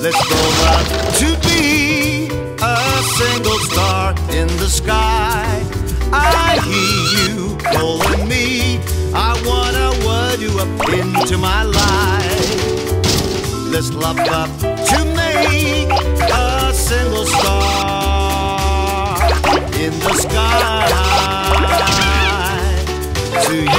Let's go out to be a single star in the sky. I hear you calling me. I wanna word you up into my life. Let's love up to make a single star in the sky. To you.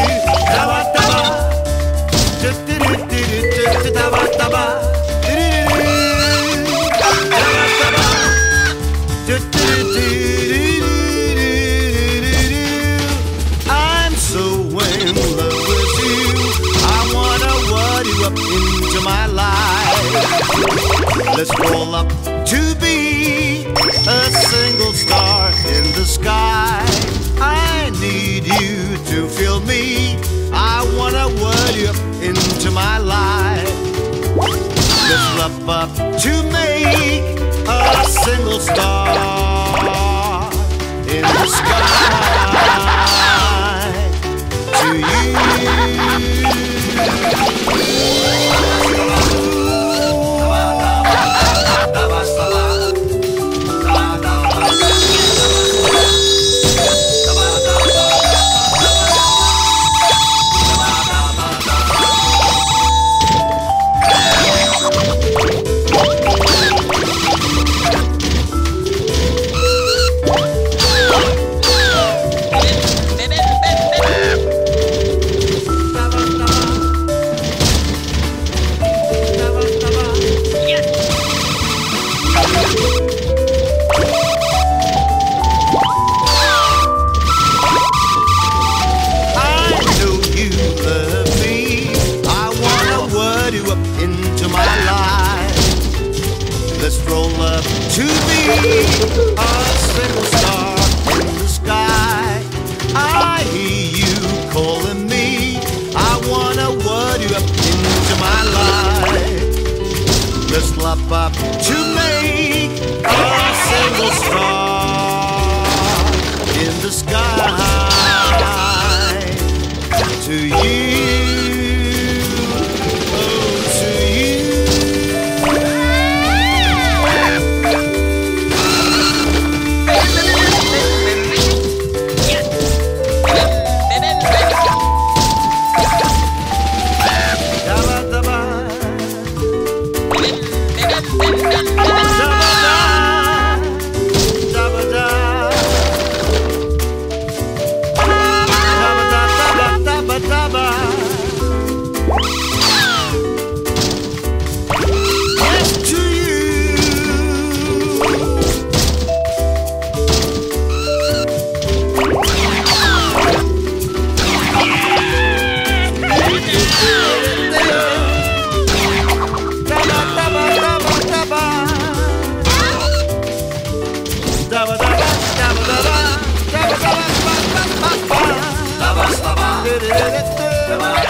Let's roll up to be a single star in the sky. I need you to feel me. I wanna word you into my life. Let's love up to make a single star in the sky. To you. Let's roll up to the a single star in the sky. I hear you calling me. I wanna word you up into my life. Let's lop up to make a single star. I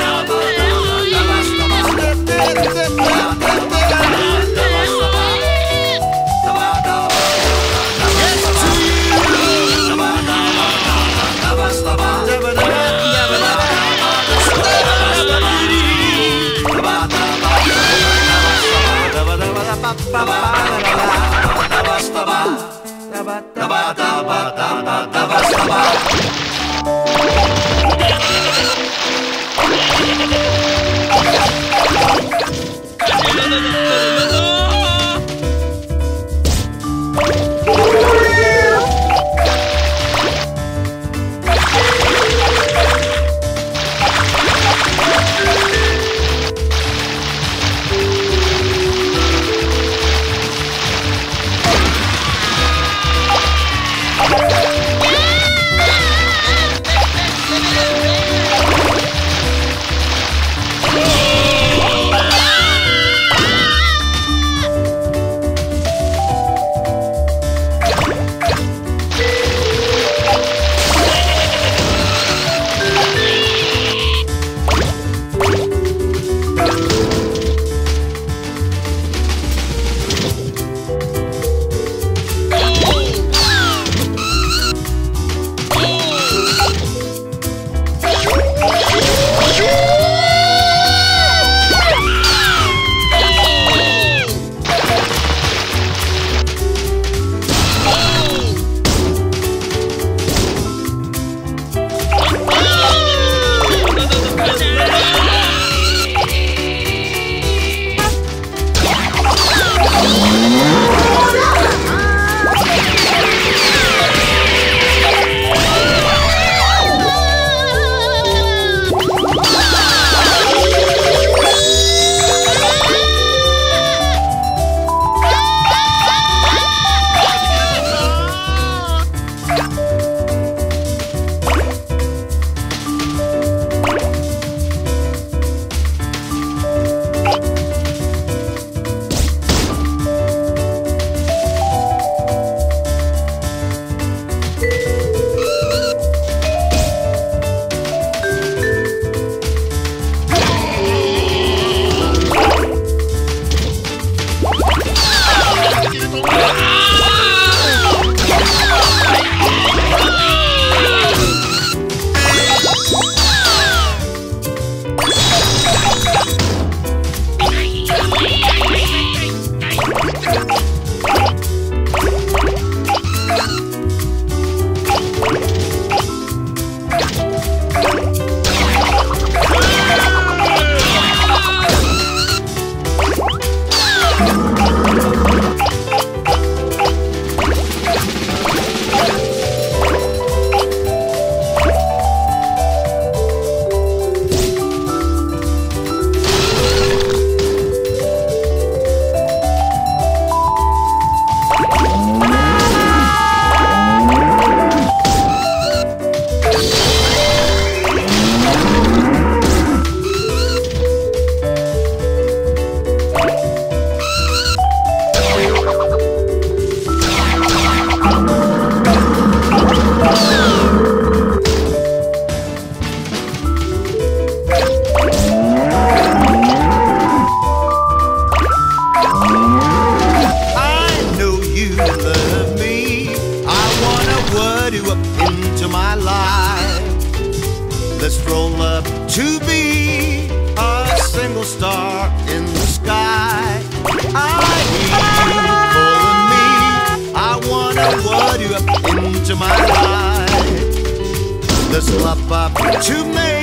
up to make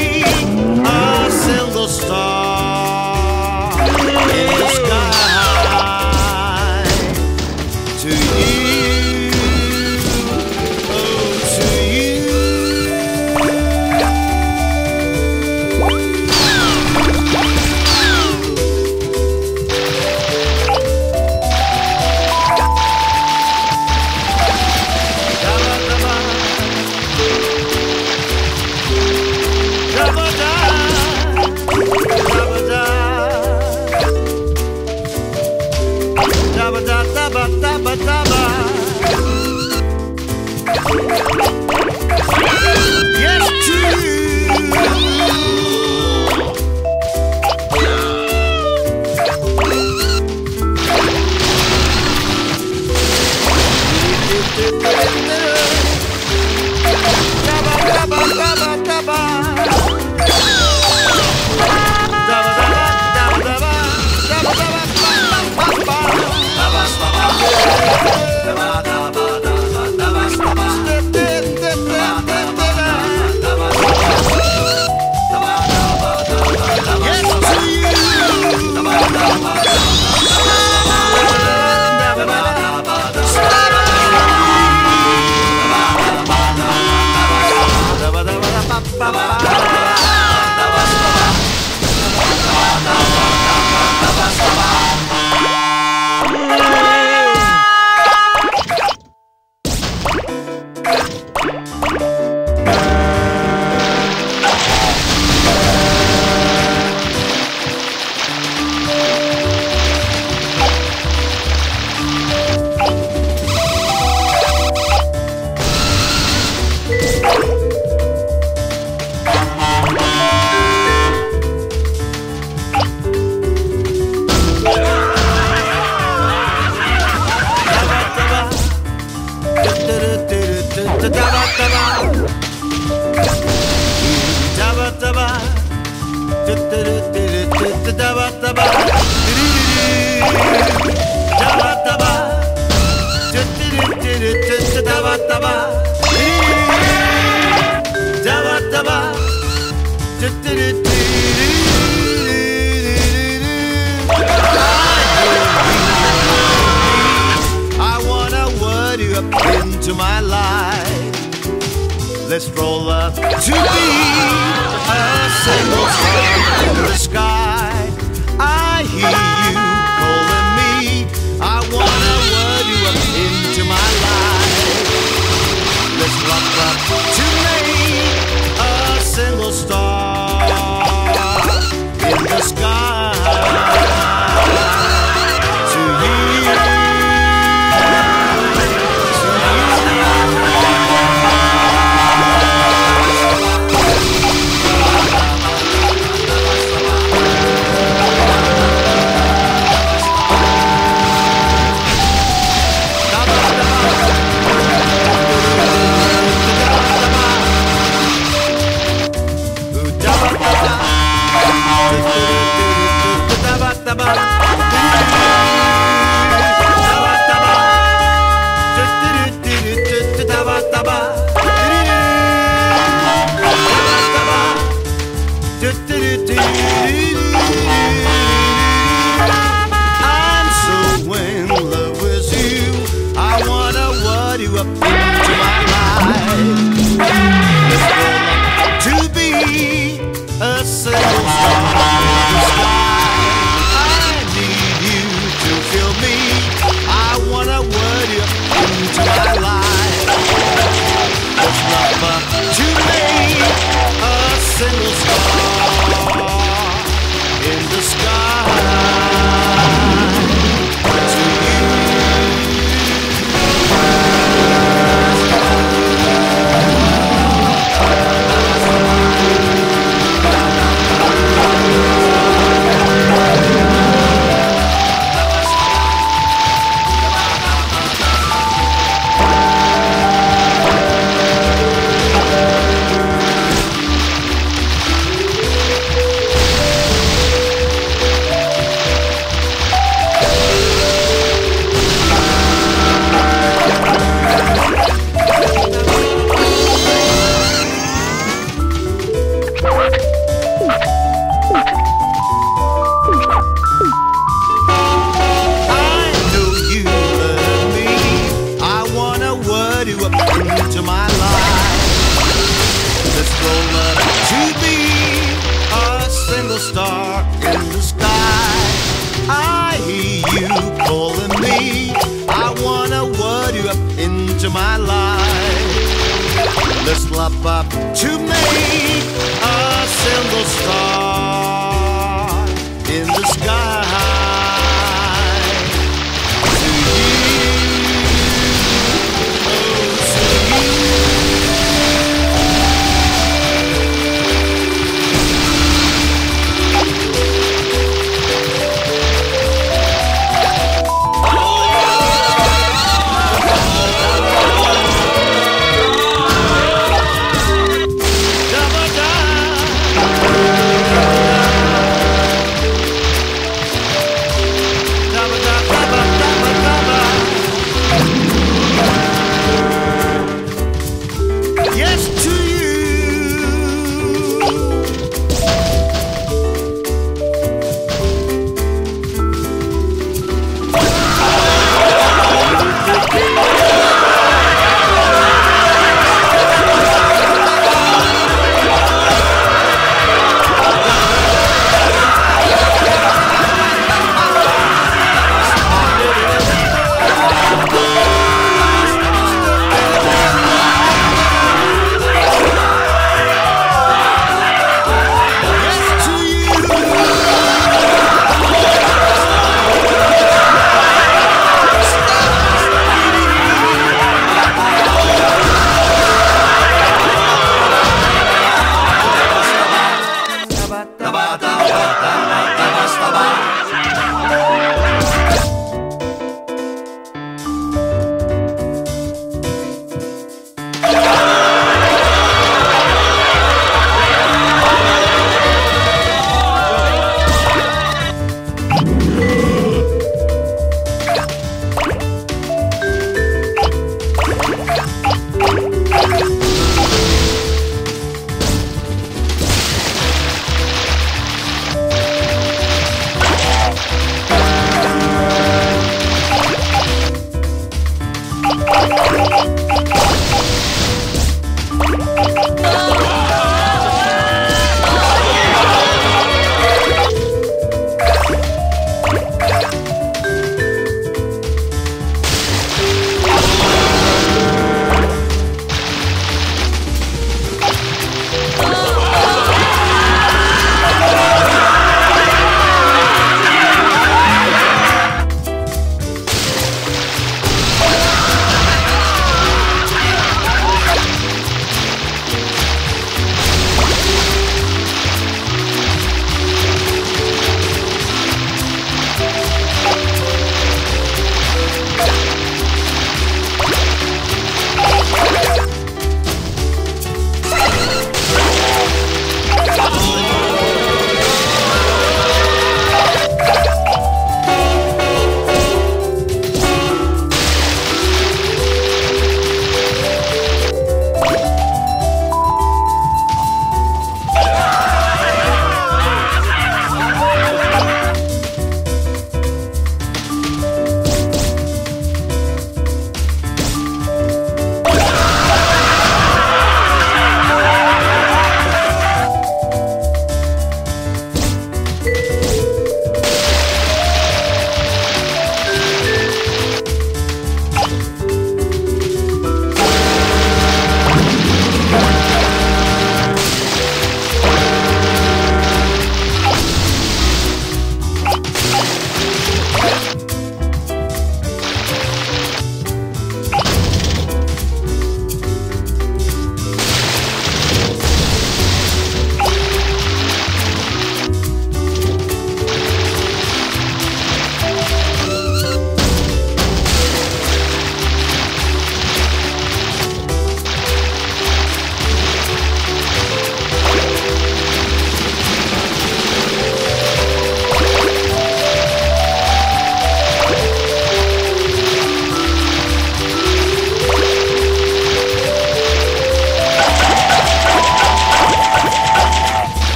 Let's roll up to be a single star in the sky. I hear.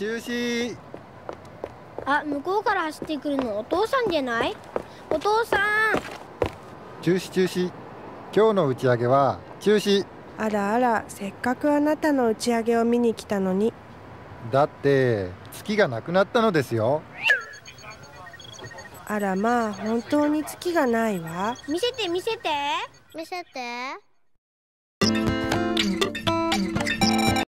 中止。あ向こうから走ってくるのお父さんじゃない？お父さん。中止中止。今日の打ち上げは中止。あらあらせっかくあなたの打ち上げを見に来たのに。だって月がなくなったのですよ。あらまあ本当に月がないわ。見せて見せて。見せて